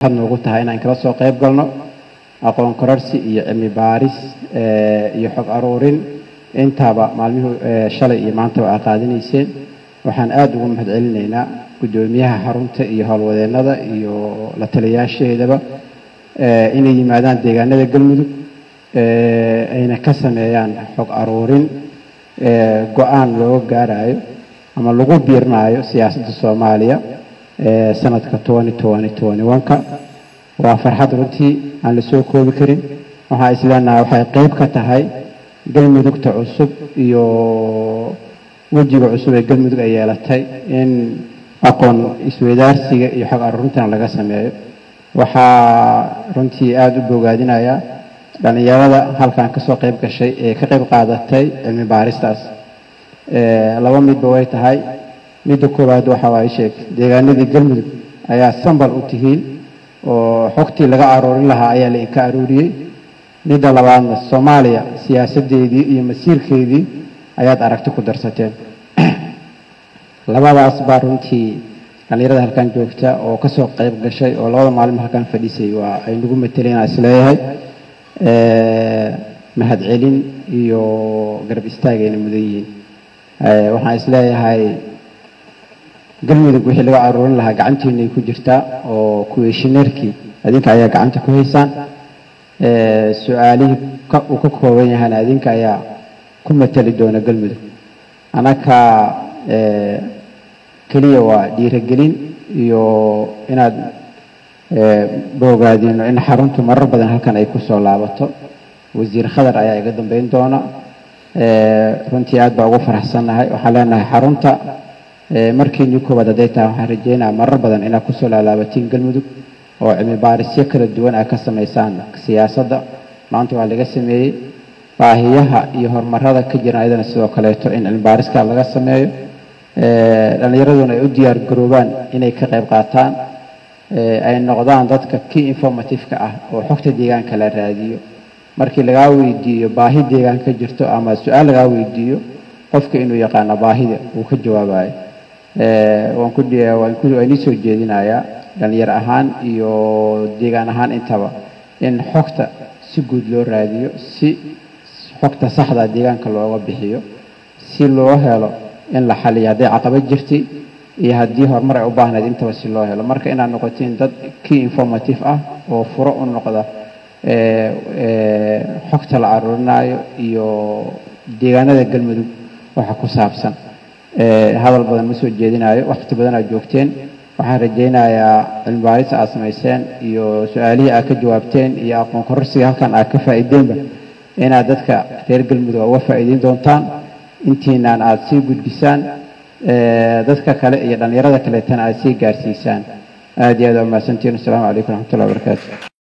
waxaad noogu tahay inaan kala soo qayb galno aqoon kororsi iyo cilmi baaris iyo xog aruurin. Intaaba maalmihii shalay iyo maantaba aa qaadanayseen waxaan aada ugu mahad celinaynaa guddoomiyaha xarunta iyo howlwadeennada iyo la taliyaasheedaba inay yimaadaan deegaanada galmudug ayna ka sameeyaan xog aruurin go'aan looga gaarayo ama lagu biirnaayo siyaasadda soomaaliya sanadka ka waa farxad runtii aan la soo koobi karin. Waxaa isleenahay waxay qayb ka tahay galmudugta cusub iyo wejiga cusub ee galmudug ay yeelatay in aqoon isweydaarsiga iyo xog aruurintan laga sameeyo. Waxaa runtii aada u bogaadinayaa dhallinyarada halkan ka soo qayb gashay ee ka qayb qaadatay cilmi baaristaas. Laba midba way tahay midda koowaad waxa waa sheeg deegaanadii galmudug ayaa sambal u tihiin oo xogtii laga aroorin lahaa ayaa la inka aruuriyey midda labaadna soomaaliya siyaasadeedii iyo masiirkeedii ayaad aragti ku darsateen. Labadaas baa runtii dhallinyarada halkan joogta oo ka soo qayb gashay oo labada maalin halkan fadhisay waa ay nagu mateleen is leeyahay. Mahad celin iyo garab istaagayna mudan yihiin. Waxaan is leeyahay galmudug wixii laga aruurin lahaa gacantiinay ku jirtaa oo kuweeshineerkii adinka ayaa gacanta ku haysaan su'aalihii uu ka kooban yahana adinka ayaa ku matali doona galmudug anaka keliya waa dhiiragelin iyo inaad boogaadino in xaruntu marar badan halkan ay ku soo laabato. Wasiir khadar ayaa iga dambeyn doona. Runtii aad baa ugu faraxsannahay. Waxaan leenahay xarunta markiinii koowaad hadday tahay waxaan rajeynaya marar badan inaad ku soo laalaabatiin galmudug oo cilmi baarisyo kala duwan aad ka samaysaan siyaasadda maanta waa laga sameeyey baahiyaha iyo horumarada ka jiran ayadana sidoo kaleeto in cilmi baariska laga sameeyo. Dhallinyaraduna ay u diyaar garoobaan inay ka qayb qaataan. Ay noqdaan dadka kii informatifeka ah oo xogta deegaanka la raadiyo. Markii lagaa weydiiyo baahi deegaan ka jirto ama su'aal lagaa weydiiyo qofka inuu yaqaano baahida uu ka jawaabayo waan nii soo jeedinayaa dhalinyar ahaan iyo deegaan ahaan intaba in xogta si guud loo raadiyo si xogta saxda deegaanka looga bixiyo si loo helo in la xaliyo hadday caqabad jirtay iyo haddii horumar ay u baahnayd intaba si loo helo. Marka inaad noqotiin dad kii informative ah oo furo u noqda xogta la aruurinayo iyo deegaanada galmudug waxa ku saabsan hadal badan ma soo jeedinayo waqti badan aad joogteen. Waxaan rajaynayaa cilmi baaris aad samayseen iyo su'aalihii aad ka jawaabteen iyo aqoon kororsiga halkan aad ka faa'iideenba. Inaad dadka reer galmudug uga faa'iideyn doontaan intiinaan aada sii gudbisaan dadka kale iyo dhallinyarada kaleetana aad sii gaarsiisaan. Aada iyo aad waa mahadsantiin asalaamu calaykum raxmatullahi wabarakaatu